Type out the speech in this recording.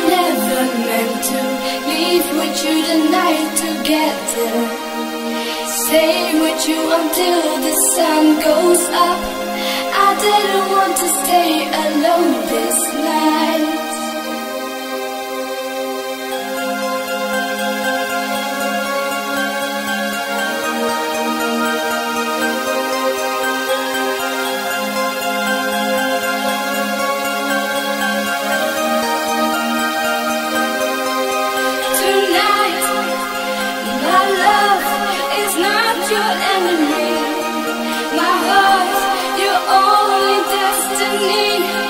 to leave with you tonight together. Stay with you until the sun goes up. I didn't want to stay alone this night. Enemy.